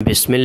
बिसमीम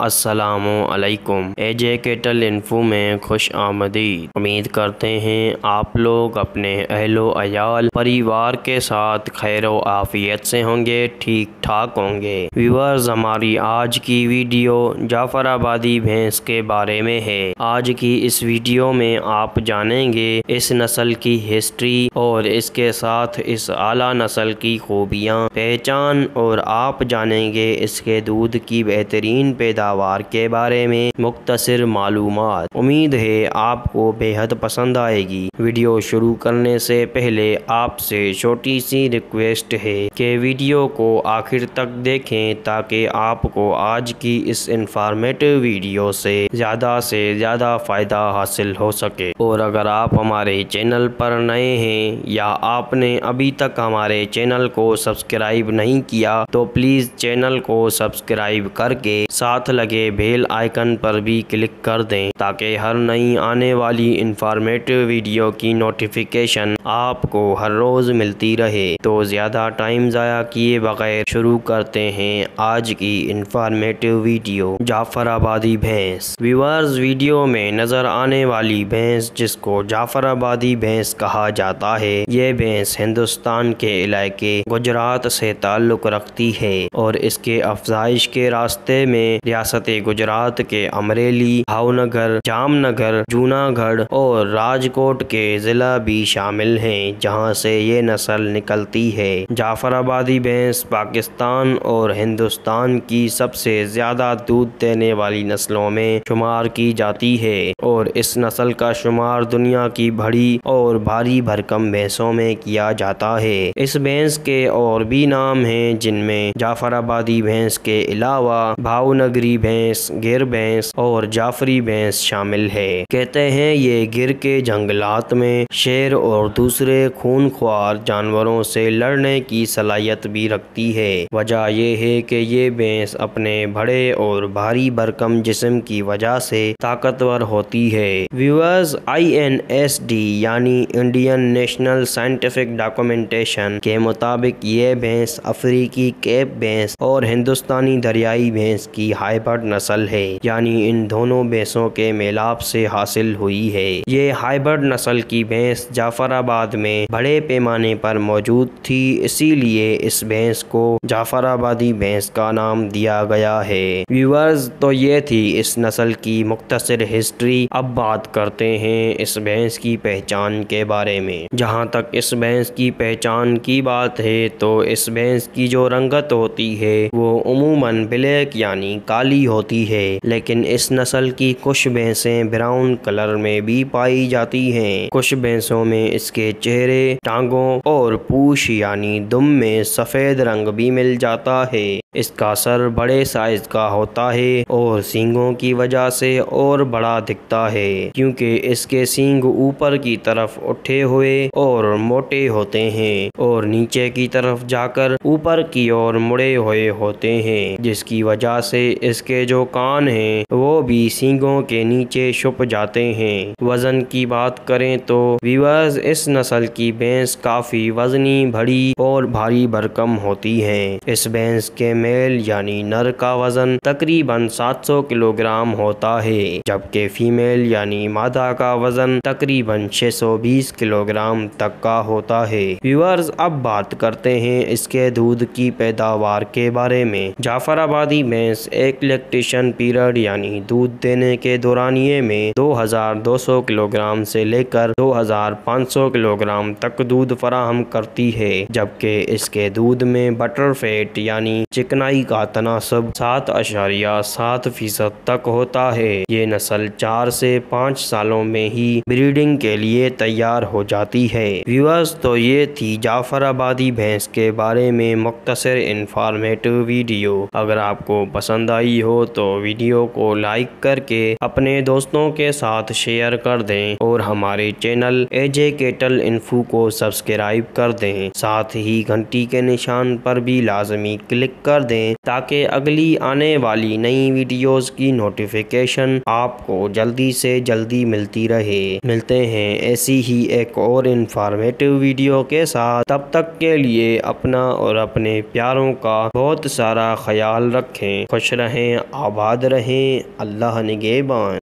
असलकुम एजे kettle info में खुश आमदीद। उम्मीद करते हैं आप लोग अपने अहलो अयाल परिवार के साथ खैर आफियत से होंगे, ठीक ठाक होंगे। व्यूअर्स हमारी आज की वीडियो जाफराबादी भैंस के बारे में है। आज की इस वीडियो में आप जानेंगे इस नस्ल की हिस्ट्री और इसके साथ इस आला नस्ल की खूबियाँ, पहचान और आप जानेंगे जानेंगे इसके दूध की बेहतरीन पैदावार के बारे में मुख्तर मालूम उम्मीद है आपको बेहद पसंद आएगी। वीडियो शुरू करने से पहले आपसे छोटी सी रिक्वेस्ट है कि वीडियो को आखिर तक देखें ताकि आपको आज की इस इंफॉर्मेटिव वीडियो से ज़्यादा से ज़्यादा फ़ायदा हासिल हो सके। और अगर आप हमारे चैनल पर नए हैं या आपने अभी तक हमारे चैनल को सब्सक्राइब नहीं किया तो प्लीज़ चैनल को सब्सक्राइब करके साथ लगे बेल आइकन पर भी क्लिक कर दें ताकि हर नई आने वाली इंफॉर्मेटिव वीडियो की नोटिफिकेशन आपको हर रोज़ मिलती रहे। तो ज़्यादा टाइम ज़ाया किए बगैर शुरू करते हैं आज की इंफॉर्मेटिव वीडियो जाफराबादी भैंस। व्यूअर्स वीडियो में नज़र आने वाली भैंस जिसको जाफराबादी भैंस कहा जाता है, ये भैंस हिंदुस्तान के इलाके गुजरात से ताल्लुक़ रखती है और इसके अफजाइश के रास्ते में रियासत गुजरात के अमरेली, भावनगर, जामनगर, जूनागढ़ और राजकोट के ज़िला भी शामिल हैं, जहाँ से ये नस्ल निकलती है। जाफराबादी भैंस पाकिस्तान और हिंदुस्तान की सबसे ज़्यादा दूध देने वाली नस्लों में शुमार की जाती है। और इस नस्ल का शुमार दुनिया की बड़ी और भारी भरकम भैंसों में किया जाता है। इस भैंस के और भी नाम हैं, जिनमें जाफराबादी भैंस के अलावा भावनगरी भैंस, गिर भैंस और जाफरी भैंस शामिल है। कहते हैं, ये गिर के जंगलात में शेर और दूसरे खून ख्वार जानवरों से लड़ने की सलाहियत भी रखती है। वजह यह है कि ये भैंस अपने बड़े और भारी भरकम जिस्म की वजह से ताकतवर होती है। Viewers I N S D यानी इंडियन नेशनल साइंटिफिक डॉक्यूमेंटेशन के मुताबिक ये भैंस अफ्रीकी केप भैंस और हिंदुस्तानी दरियाई भैंस की हाइब्रिड नस्ल है। यानी इन दोनों भैंसों के मेलाप से हासिल हुई है। ये हाइब्रिड नस्ल की भैंस जाफराबाद में बड़े पैमाने पर मौजूद थी, इसीलिए इस भैंस को जाफराबादी भैंस का नाम दिया गया है। व्यूवर्स तो ये थी इस नस्ल की मुख्तर हिस्ट्री अब बात करते हैं इस भैंस की पहचान के बारे में। जहाँ तक इस भैंस की पहचान की बात है तो इस भैंस की जो रंगत होती है, वो उमूमन ब्लैक यानी काली होती है। लेकिन इस नस्ल की कुछ भैंसें ब्राउन कलर में भी पाई जाती हैं। कुछ भैंसों में इसके चेहरे, टांगों और पूछ यानी दुम में सफ़ेद रंग भी मिल जाता है। इसका सर बड़े साइज़ का होता है और सींगों की वजह से और बड़ा दिखता है, क्योंकि इसके सींग ऊपर की तरफ़ उठे हुए और मोटे होते हैं और नीचे की तरफ़ जाकर ऊपर की ओर मुड़े हुए होते हैं, जिसकी वजह से इसके जो कान हैं, वो भी सींगों के नीचे छुप जाते हैं। वज़न की बात करें तो विवर्स इस नस्ल की भैंस काफ़ी वजनी, बड़ी और भारी भरकम होती है। इस भैंस के मेल यानी नर का वज़न तकरीबन 700 किलोग्राम होता है, जबकि फीमेल यानी मादा का वज़न तकरीबन 620 किलोग्राम तक का होता है। व्यूअर्स अब बात करते हैं इसके दूध की पैदावार के बारे में। जाफराबादी भैंस एक इलेक्ट्रिशन पीरियड यानी दूध देने के दौरानिए में 2200 किलोग्राम से लेकर 2500 किलोग्राम तक दूध फराहम करती है, जबकि इसके दूध में बटर फैट यानी चिकनाई का तनासब सात अशारिया सात फ़ीसद तक होता है। ये नस्ल चार से पाँच सालों में ही ब्रीडिंग के लिए तैयार हो जाती है। व्यूअर्स तो ये थी जाफराबादी भैंस के बारे में मुख्तर इंफॉर्मेटिव वीडियो। अगर आपको पसंद आई हो तो वीडियो को लाइक करके अपने दोस्तों के साथ शेयर कर दें और हमारे चैनल एजे केटल इन्फू को सब्सक्राइब कर दें। साथ ही घंटी के निशान पर भी लाजमी क्लिक कर कर दें ताकि अगली आने वाली नई वीडियोस की नोटिफिकेशन आपको जल्दी से जल्दी मिलती रहे। मिलते हैं ऐसी ही एक और इंफॉर्मेटिव वीडियो के साथ। तब तक के लिए अपना और अपने प्यारों का बहुत सारा ख्याल रखें। खुश रहें, आबाद रहें। अल्लाह निगेबान।